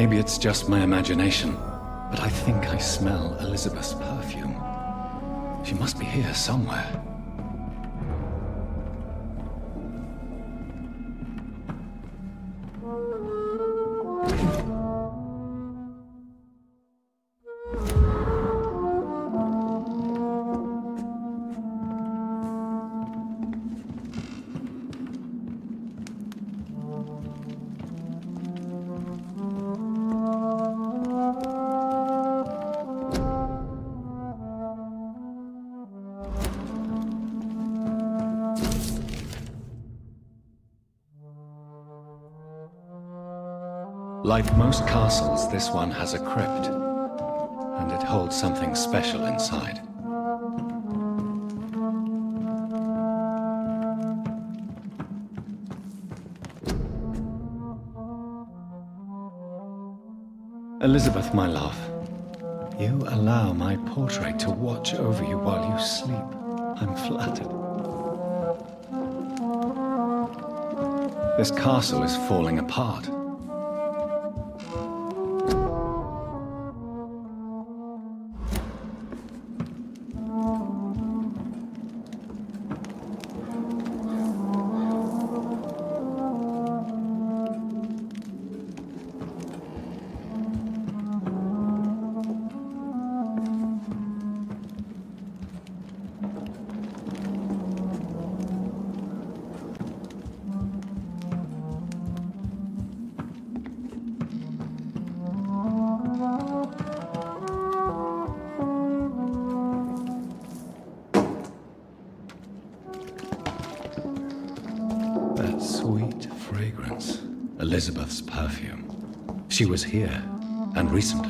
Maybe it's just my imagination, but I think I smell Elizabeth's perfume. She must be here somewhere. Like most castles, this one has a crypt, and it holds something special inside. Elizabeth, my love, you allow my portrait to watch over you while you sleep. I'm flattered. This castle is falling apart. She was here, and recently.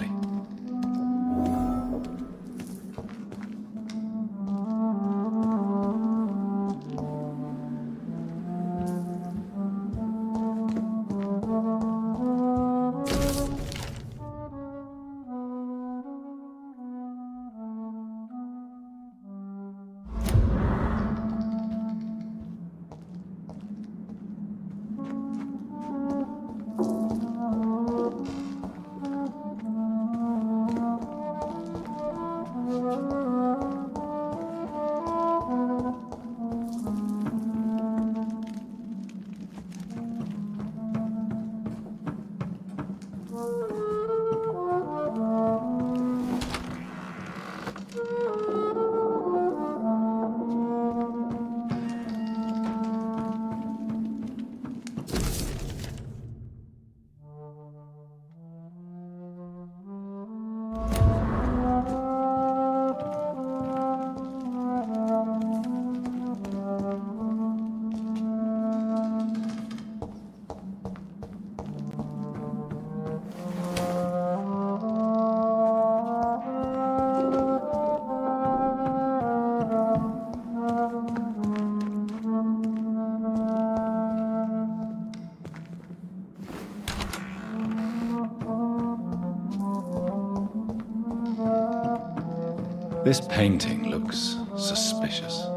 This painting looks suspicious.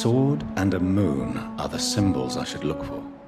Sword and a moon are the symbols I should look for.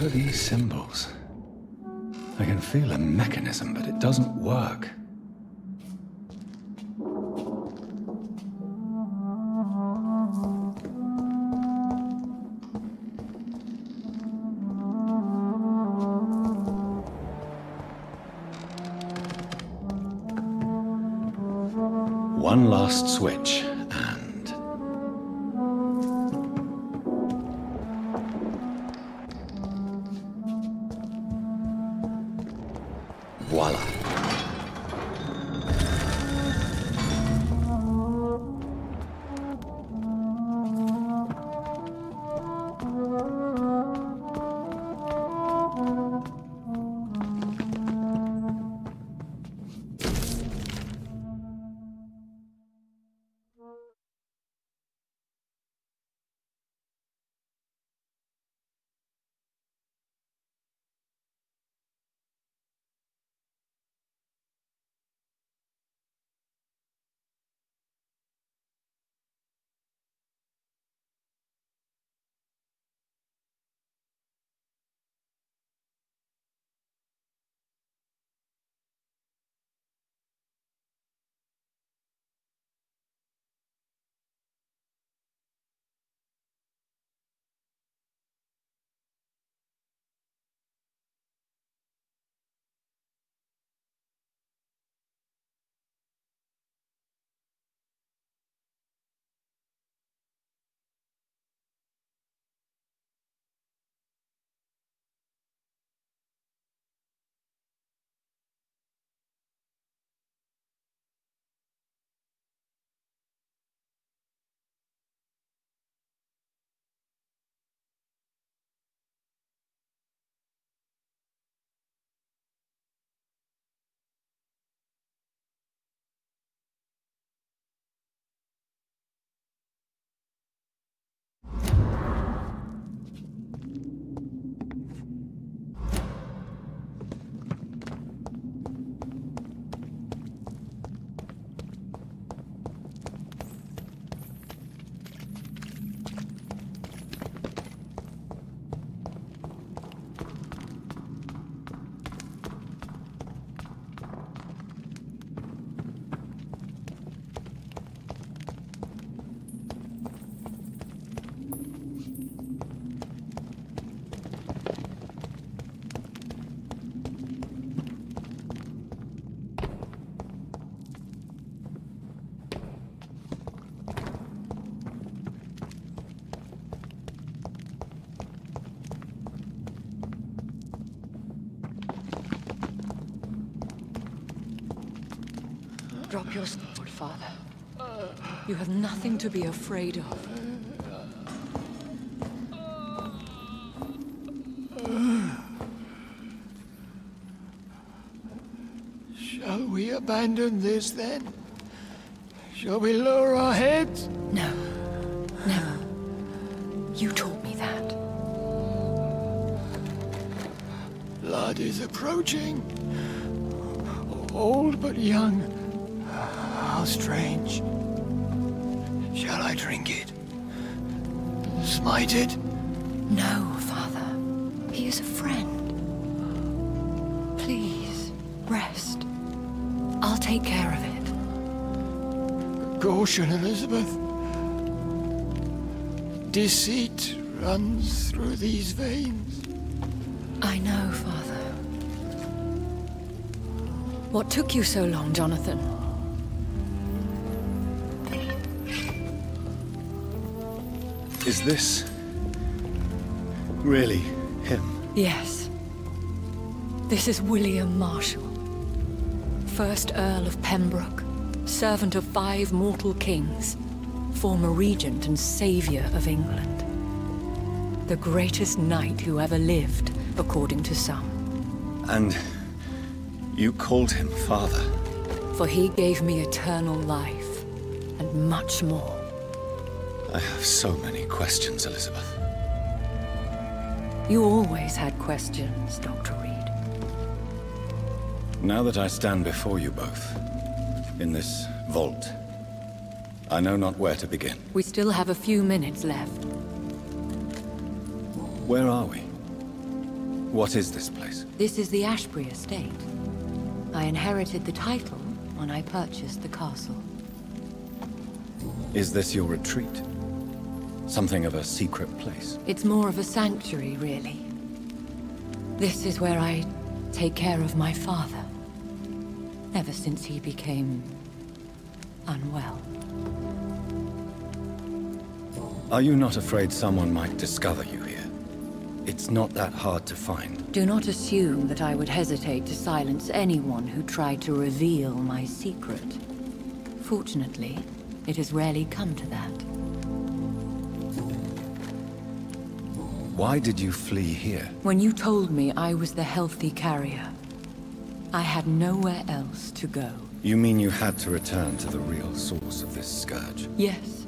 What are these symbols? I can feel a mechanism, but it doesn't work. Drop your sword, father. You have nothing to be afraid of. Shall we abandon this then? Shall we lower our heads? No. Never. You taught me that. Blood is approaching. Old but young. How strange. Shall I drink it? Smite it? No, father. He is a friend. Please, rest. I'll take care of it. Caution, Elizabeth. Deceit runs through these veins. I know, father. What took you so long, Jonathan? Is this really him? Yes. This is William Marshal. First Earl of Pembroke, servant of five mortal kings, former regent and savior of England. The greatest knight who ever lived, according to some. And you called him father. For he gave me eternal life, and much more. I have so many questions, Elizabeth. You always had questions, Dr. Reid. Now that I stand before you both, in this vault, I know not where to begin. We still have a few minutes left. Where are we? What is this place? This is the Ashbury estate. I inherited the title when I purchased the castle. Is this your retreat? Something of a secret place? It's more of a sanctuary, really. This is where I take care of my father. Ever since he became... unwell. Are you not afraid someone might discover you here? It's not that hard to find. Do not assume that I would hesitate to silence anyone who tried to reveal my secret. Fortunately, it has rarely come to that. Why did you flee here? When you told me I was the healthy carrier, I had nowhere else to go. You mean you had to return to the real source of this scourge? Yes,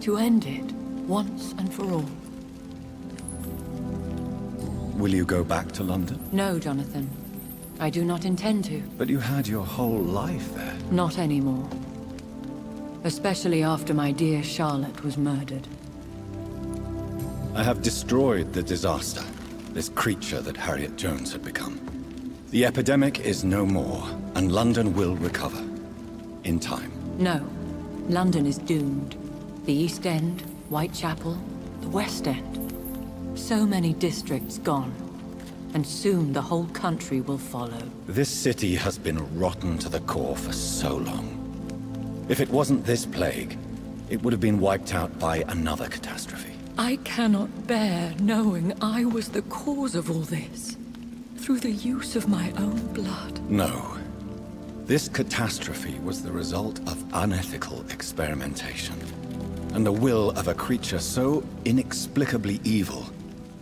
to end it, once and for all. Will you go back to London? No, Jonathan. I do not intend to. But you had your whole life there. Not anymore. Especially after my dear Charlotte was murdered. I have destroyed the disaster, this creature that Harriet Jones had become. The epidemic is no more, and London will recover. In time. No. London is doomed. The East End, Whitechapel, the West End. So many districts gone. And soon the whole country will follow. This city has been rotten to the core for so long. If it wasn't this plague, it would have been wiped out by another catastrophe. I cannot bear knowing I was the cause of all this. Through the use of my own blood. No. This catastrophe was the result of unethical experimentation. And the will of a creature so inexplicably evil,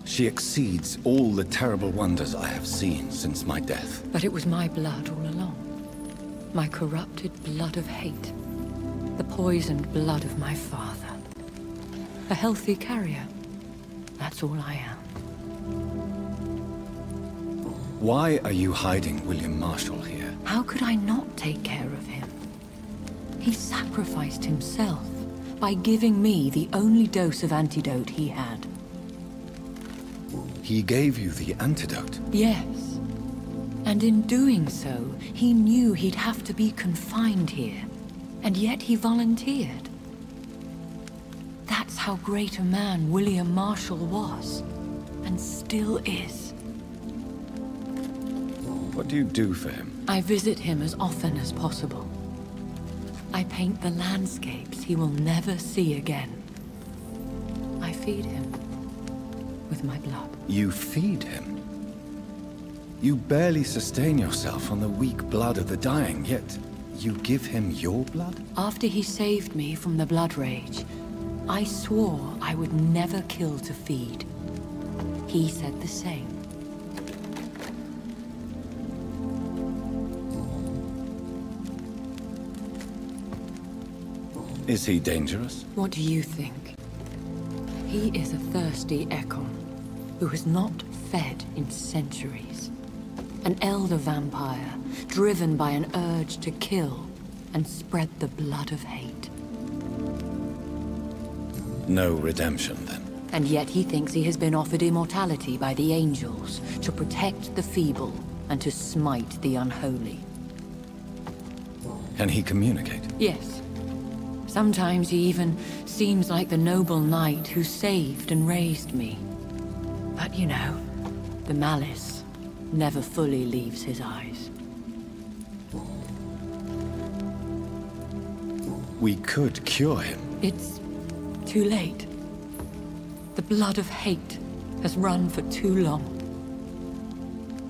she exceeds all the terrible wonders I have seen since my death. But it was my blood all along. My corrupted blood of hate. The poisoned blood of my father. A healthy carrier. That's all I am. Why are you hiding William Marshal here? How could I not take care of him? He sacrificed himself by giving me the only dose of antidote he had. He gave you the antidote? Yes. And in doing so, he knew he'd have to be confined here. And yet he volunteered. How great a man William Marshal was. And still is. What do you do for him? I visit him as often as possible. I paint the landscapes he will never see again. I feed him with my blood. You feed him? You barely sustain yourself on the weak blood of the dying, yet you give him your blood? After he saved me from the Blood Rage, I swore I would never kill to feed. He said the same. Is he dangerous? What do you think? He is a thirsty Ekon, who has not fed in centuries. An elder vampire, driven by an urge to kill and spread the blood of hate. No redemption, then. And yet he thinks he has been offered immortality by the angels to protect the feeble and to smite the unholy. Can he communicate? Yes. Sometimes he even seems like the noble knight who saved and raised me. But you know, the malice never fully leaves his eyes. We could cure him. It's too late. The blood of hate has run for too long.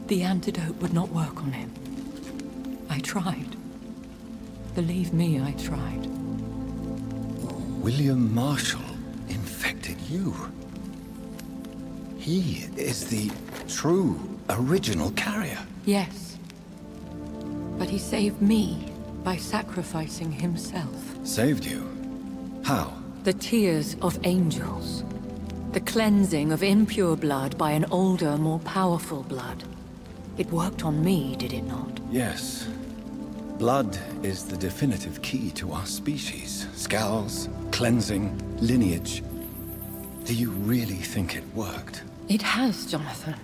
The antidote would not work on him. I tried. Believe me, I tried. William Marshal infected you. He is the true, original carrier. Yes. But he saved me by sacrificing himself. Saved you? How? The tears of angels. The cleansing of impure blood by an older, more powerful blood. It worked on me, did it not? Yes. Blood is the definitive key to our species. Skals, cleansing, lineage. Do you really think it worked? It has, Jonathan.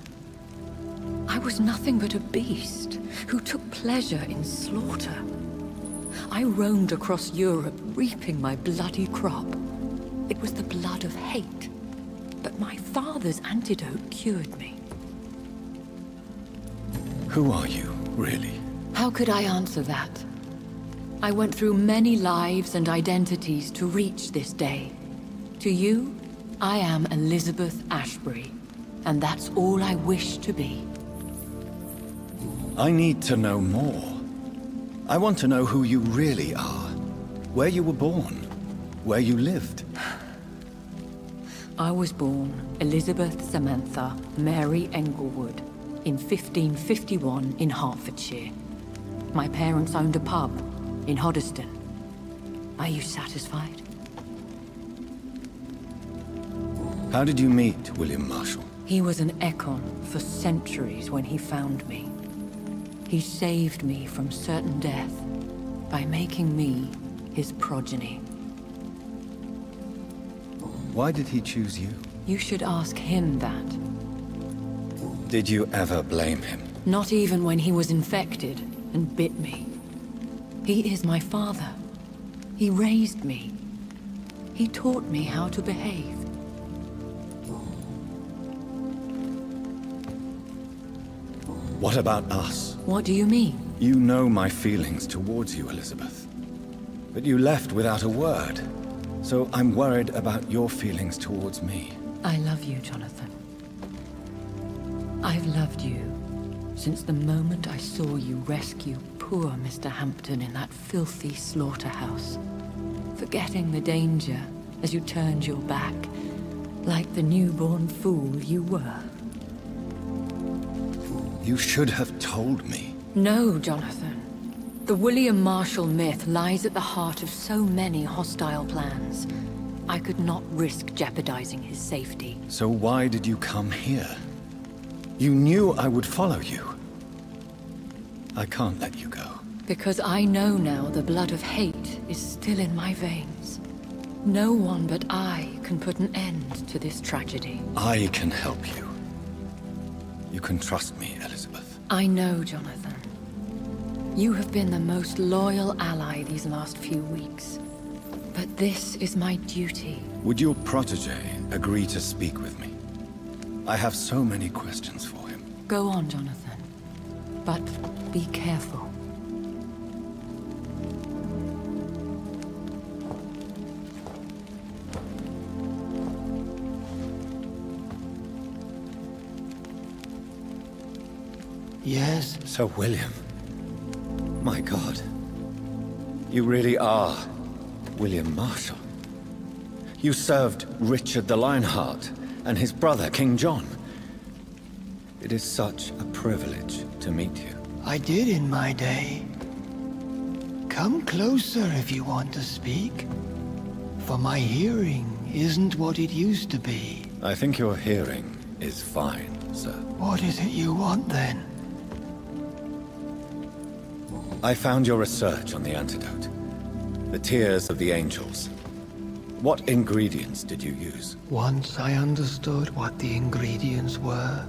I was nothing but a beast who took pleasure in slaughter. I roamed across Europe, reaping my bloody crop. It was the blood of hate. But my father's antidote cured me. Who are you, really? How could I answer that? I went through many lives and identities to reach this day. To you, I am Elizabeth Ashbury, and that's all I wish to be. I need to know more. I want to know who you really are. Where you were born. Where you lived. I was born Elizabeth Samantha Mary Englewood in 1551 in Hertfordshire. My parents owned a pub in Hoddesdon. Are you satisfied? How did you meet William Marshal? He was an Ekon for centuries when he found me. He saved me from certain death by making me his progeny. Why did he choose you? You should ask him that. Did you ever blame him? Not even when he was infected and bit me. He is my father. He raised me. He taught me how to behave. What about us? What do you mean? You know my feelings towards you, Elizabeth. But you left without a word. So I'm worried about your feelings towards me. I love you, Jonathan. I've loved you since the moment I saw you rescue poor Mr. Hampton in that filthy slaughterhouse. Forgetting the danger as you turned your back, like the newborn fool you were. You should have told me. No, Jonathan. The William Marshal myth lies at the heart of so many hostile plans. I could not risk jeopardizing his safety. So why did you come here? You knew I would follow you. I can't let you go. Because I know now the blood of hate is still in my veins. No one but I can put an end to this tragedy. I can help you. You can trust me, Elizabeth. I know, Jonathan. You have been the most loyal ally these last few weeks. But this is my duty. Would your protege agree to speak with me? I have so many questions for him. Go on, Jonathan. But be careful. Yes? Sir William. My God. You really are William Marshal. You served Richard the Lionheart and his brother, King John. It is such a privilege to meet you. I did in my day. Come closer if you want to speak. For my hearing isn't what it used to be. I think your hearing is fine, sir. What is it you want then? I found your research on the antidote. The Tears of the Angels. What ingredients did you use? Once I understood what the ingredients were,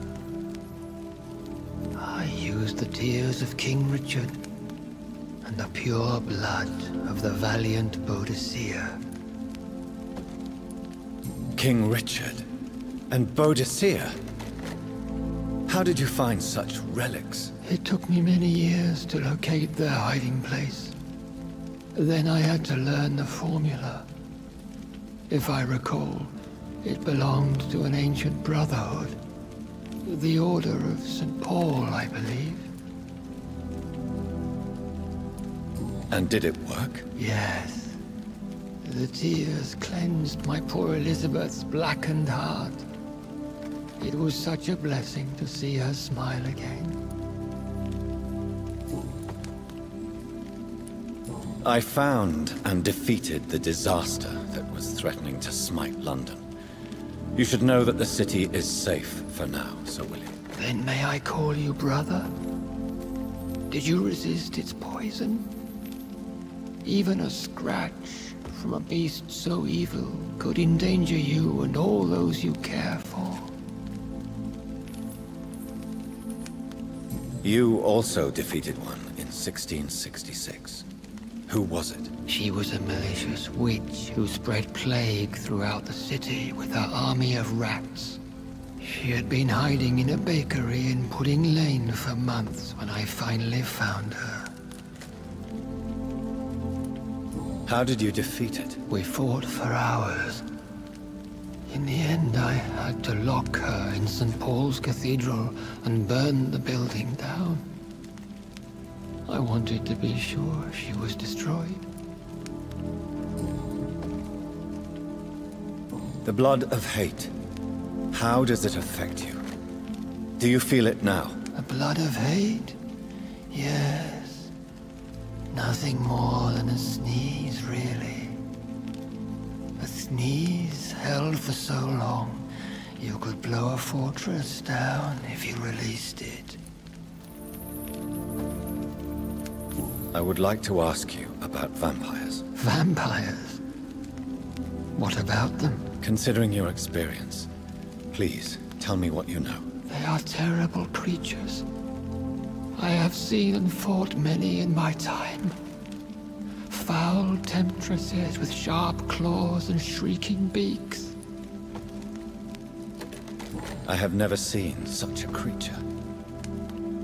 I used the tears of King Richard and the pure blood of the valiant Boadicea. King Richard and Boadicea? How did you find such relics? It took me many years to locate their hiding place. Then I had to learn the formula. If I recall, it belonged to an ancient brotherhood. The Order of St. Paul, I believe. And did it work? Yes. The tears cleansed my poor Elizabeth's blackened heart. It was such a blessing to see her smile again. I found and defeated the disaster that was threatening to smite London. You should know that the city is safe for now, Sir William. Then may I call you brother? Did you resist its poison? Even a scratch from a beast so evil could endanger you and all those you care for. You also defeated one in 1666. Who was it? She was a malicious witch who spread plague throughout the city with her army of rats. She had been hiding in a bakery in Pudding Lane for months when I finally found her. How did you defeat it? We fought for hours. In the end, I had to lock her in St. Paul's Cathedral and burn the building down. I wanted to be sure she was destroyed. The blood of hate. How does it affect you? Do you feel it now? The blood of hate? Yes. Nothing more than a sneeze, really. A sneeze held for so long, you could blow a fortress down if you released it. I would like to ask you about vampires. Vampires? What about them? Considering your experience, please tell me what you know. They are terrible creatures. I have seen and fought many in my time. Foul temptresses with sharp claws and shrieking beaks. I have never seen such a creature.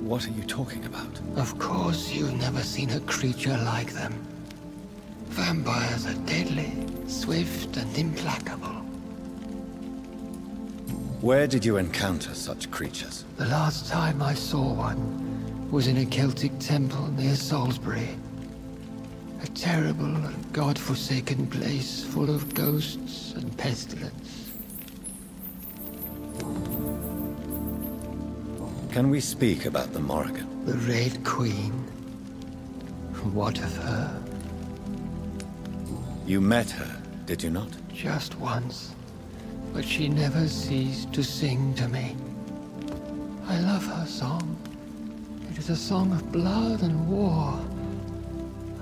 What are you talking about? Of course you've never seen a creature like them. Vampires are deadly, swift and implacable. Where did you encounter such creatures? The last time I saw one was in a Celtic temple near Salisbury. A terrible and god-forsaken place full of ghosts and pestilence. Can we speak about the Morrigan? The Red Queen. What of her? You met her, did you not? Just once. But she never ceased to sing to me. I love her song. It is a song of blood and war.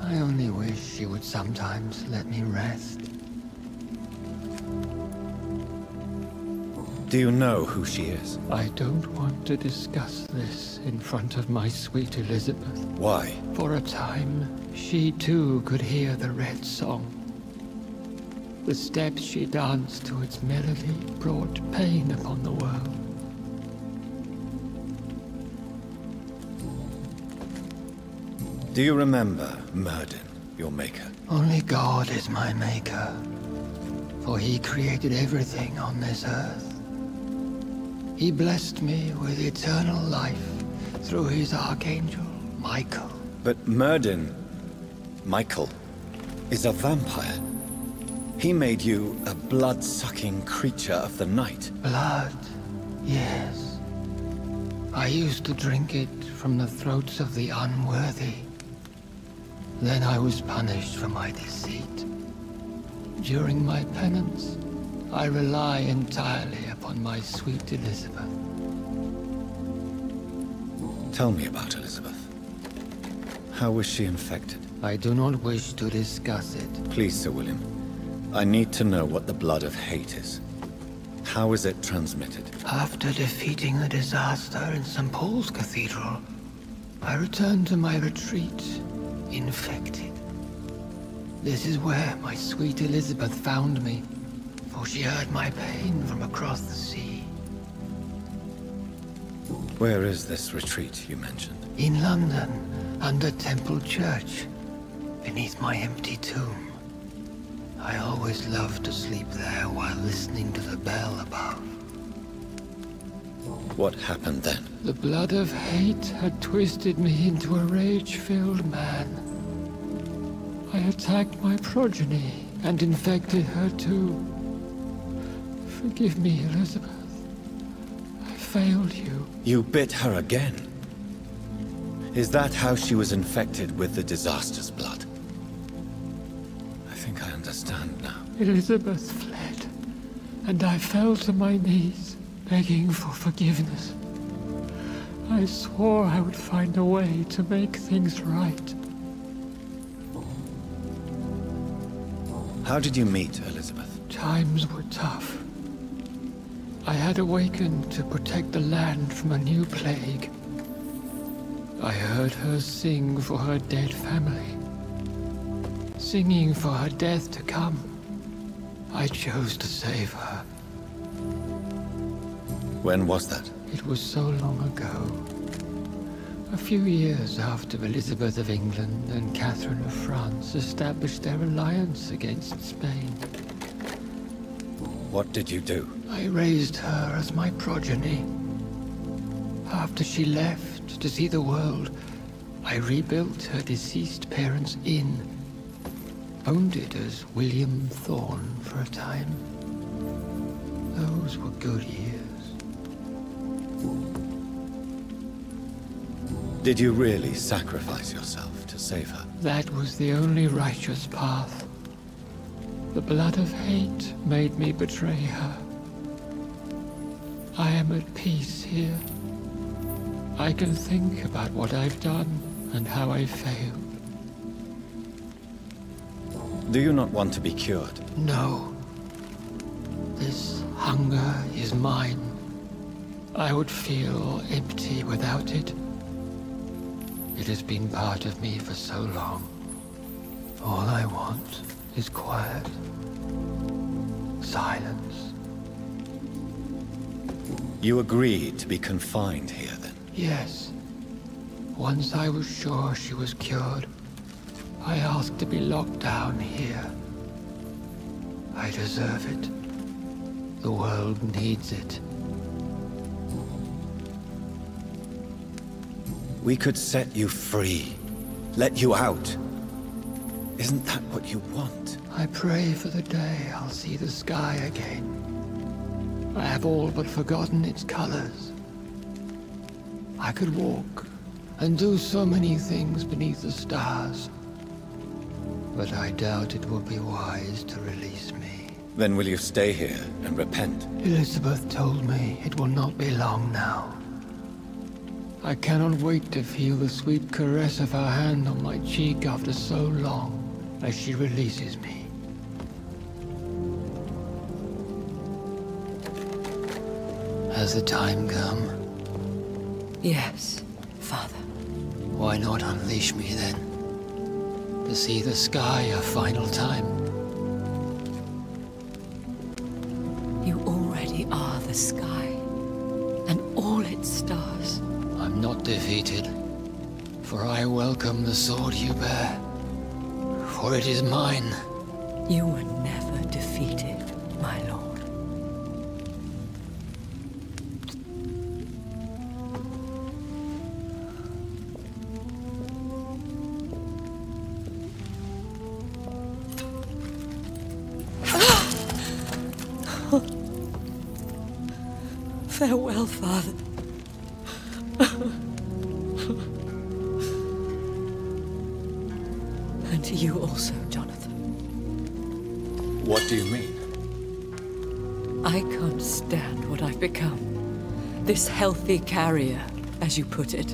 I only wish she would sometimes let me rest. Do you know who she is? I don't want to discuss this in front of my sweet Elizabeth. Why? For a time, she too could hear the Red Song. The steps she danced to its melody brought pain upon the world. Do you remember Myrddin, your maker? Only God is my maker, for he created everything on this earth. He blessed me with eternal life through his archangel, Michael. But Myrddin, Michael... is a vampire. He made you a blood-sucking creature of the night. Blood, yes. I used to drink it from the throats of the unworthy. Then I was punished for my deceit. During my penance, I rely entirely upon my sweet Elizabeth. Tell me about Elizabeth. How was she infected? I do not wish to discuss it. Please, Sir William. I need to know what the blood of hate is. How is it transmitted? After defeating the disaster in St. Paul's Cathedral, I returned to my retreat, infected. This is where my sweet Elizabeth found me, for she heard my pain from across the sea. Where is this retreat you mentioned? In London, under Temple Church, beneath my empty tomb. I always loved to sleep there while listening to the bell above. What happened then? The blood of hate had twisted me into a rage-filled man. I attacked my progeny and infected her too. Forgive me, Elizabeth. I failed you. You bit her again? Is that how she was infected with the disaster's blood? I think I understand now. Elizabeth fled, and I fell to my knees, begging for forgiveness. I swore I would find a way to make things right. How did you meet Elizabeth? Times were tough. I had awakened to protect the land from a new plague. I heard her sing for her dead family. Singing for her death to come. I chose to save her. When was that? It was so long ago. A few years after Elizabeth of England and Catherine of France established their alliance against Spain. What did you do? I raised her as my progeny. After she left to see the world, I rebuilt her deceased parents' inn. Owned it as William Thorne for a time. Those were good years. Did you really sacrifice yourself to save her? That was the only righteous path. The blood of hate made me betray her. I am at peace here. I can think about what I've done and how I failed. Do you not want to be cured? No. This hunger is mine. I would feel empty without it. It has been part of me for so long. All I want is quiet. Silence. You agreed to be confined here then? Yes. Once I was sure she was cured, I asked to be locked down here. I deserve it. The world needs it. We could set you free. Let you out. Isn't that what you want? I pray for the day I'll see the sky again. I have all but forgotten its colors. I could walk and do so many things beneath the stars. But I doubt it will be wise to release me. Then will you stay here and repent? Elizabeth told me it will not be long now. I cannot wait to feel the sweet caress of her hand on my cheek after so long as she releases me. Has the time come? Yes, Father. Why not unleash me then? To see the sky a final time. You already are the sky, and all its stars. I'm not defeated, for I welcome the sword you bear. For it is mine. You were never defeated, This healthy carrier, as you put it.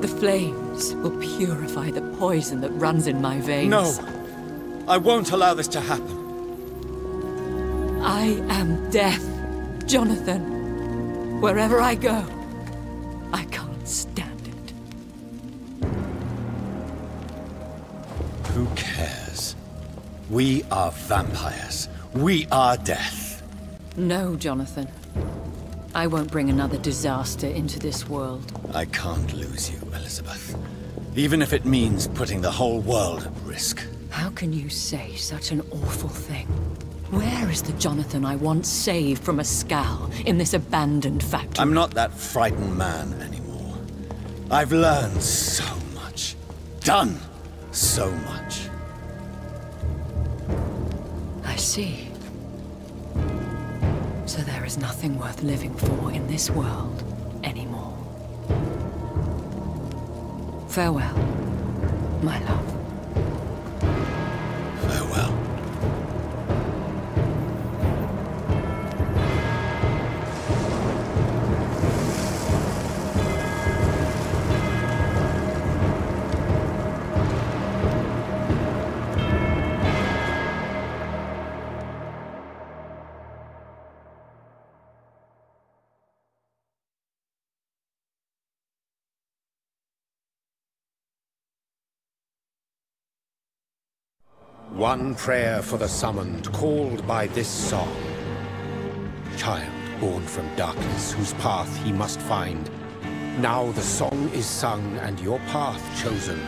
The flames will purify the poison that runs in my veins. No! I won't allow this to happen. I am death, Jonathan. Wherever I go, I can't stand it. Who cares? We are vampires. We are death. No, Jonathan. I won't bring another disaster into this world. I can't lose you, Elizabeth. Even if it means putting the whole world at risk. How can you say such an awful thing? Where is the Jonathan I once saved from a Skal in this abandoned factory? I'm not that frightened man anymore. I've learned so much. Done so much. I see. So there is nothing worth living for in this world anymore. Farewell, my love. One prayer for the summoned, called by this song. Child born from darkness, whose path he must find. Now the song is sung and your path chosen.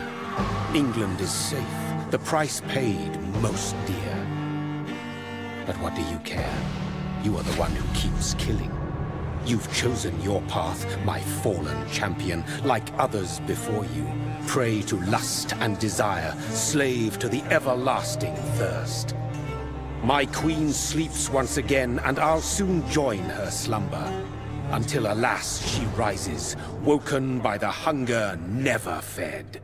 England is safe, the price paid most dear. But what do you care? You are the one who keeps killing. You've chosen your path, my fallen champion, like others before you. Prey to lust and desire, slave to the everlasting thirst. My queen sleeps once again, and I'll soon join her slumber. Until alas, she rises, woken by the hunger never fed.